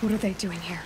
What are they doing here?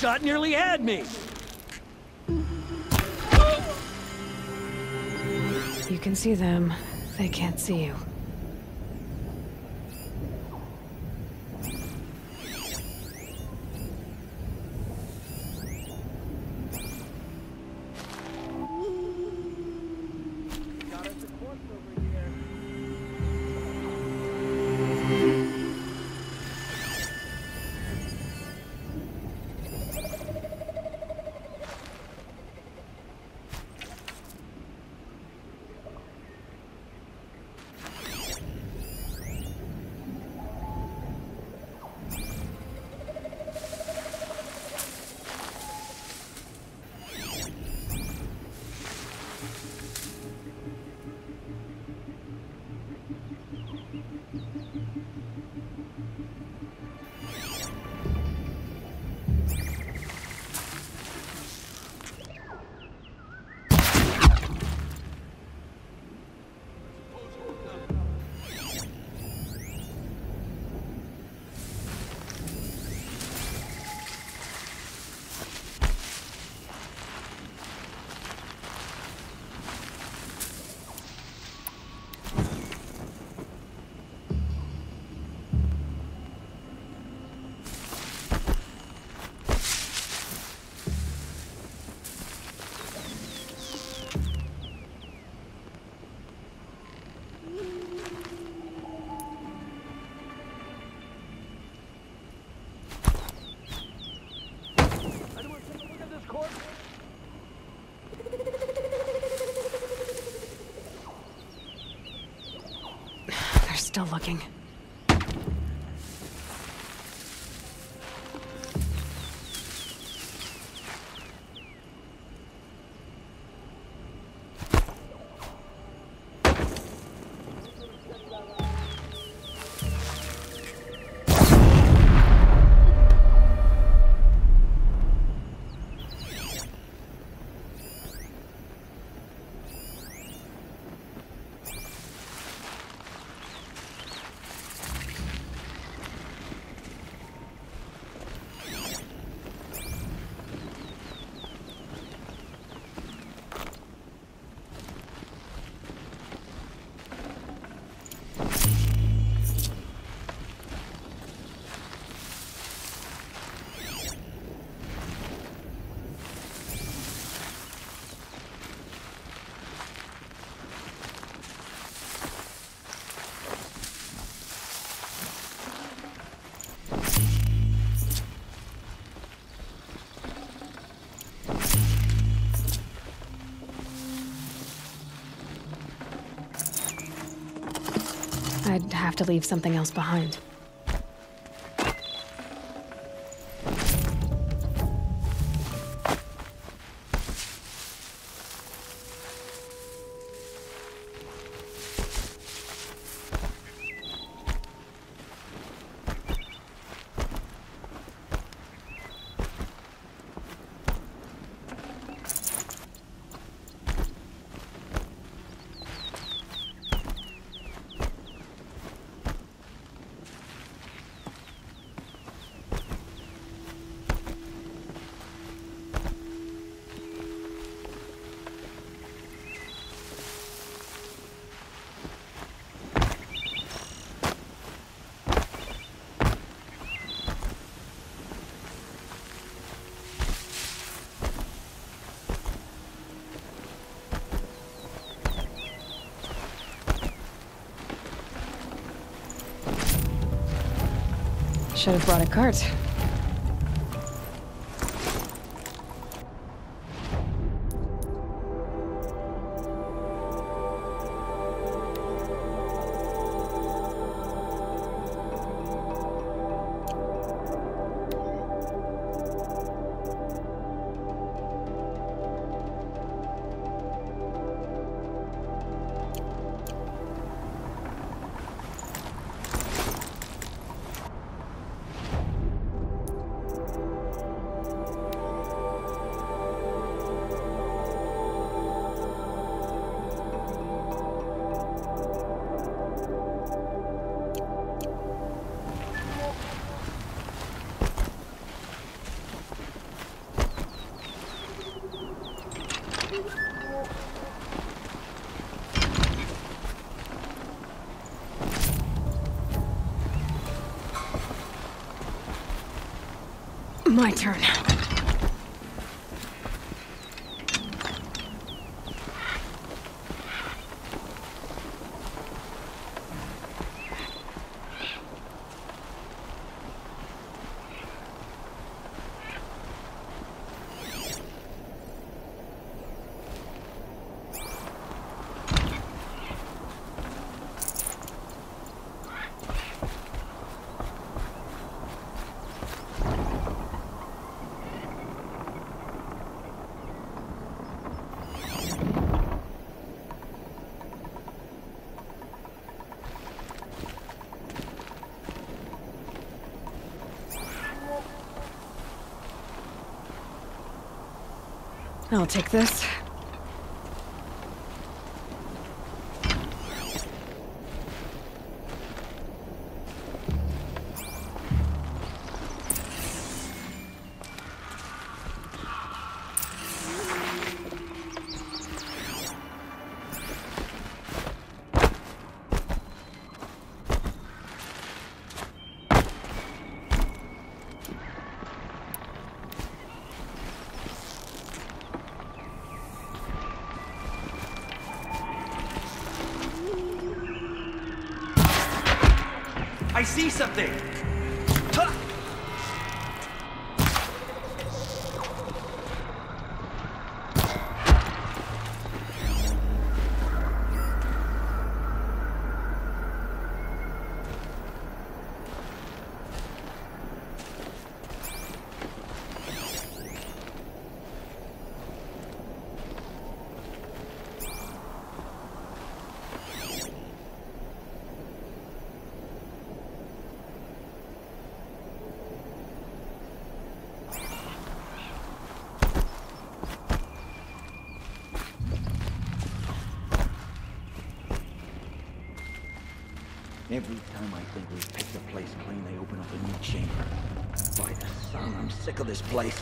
Shot nearly had me! You can see them. They can't see you. Still looking. I'd have to leave something else behind. Should have brought a cart. My turn. I'll take this. I see something! Every time I think we've picked a place clean, they open up a new chamber. By the sun, I'm sick of this place.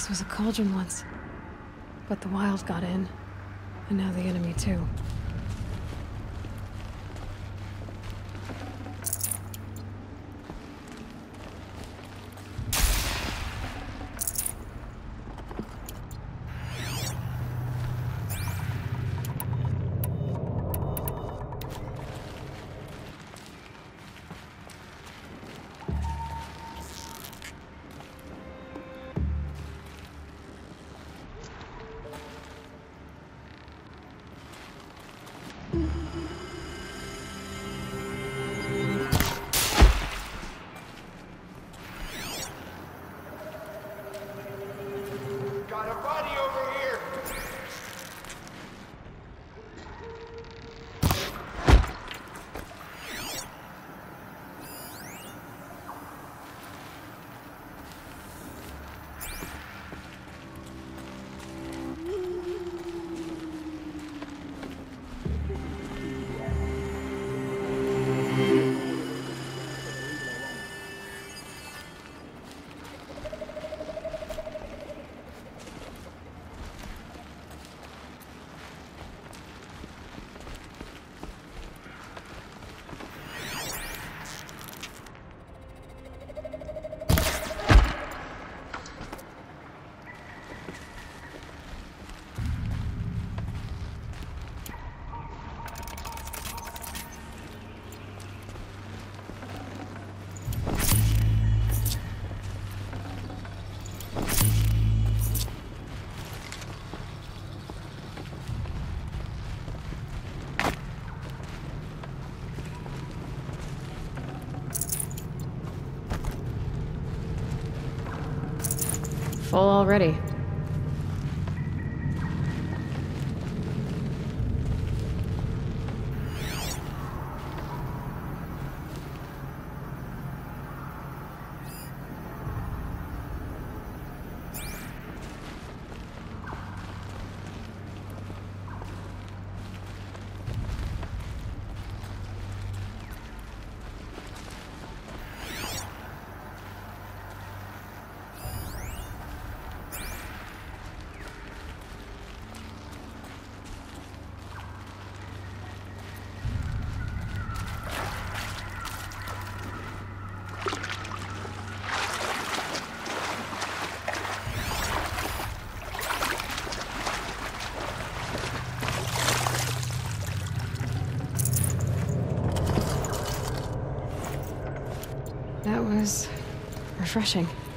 This was a cauldron once. But the wild got in. And now the enemy too. Full already. That was refreshing.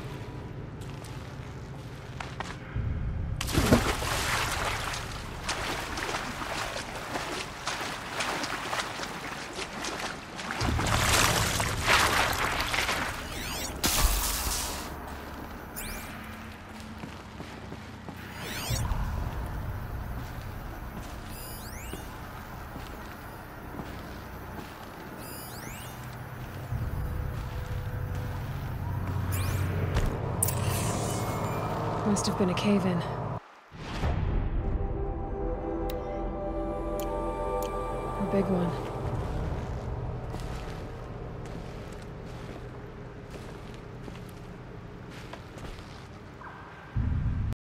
Must have been a cave in. A big one.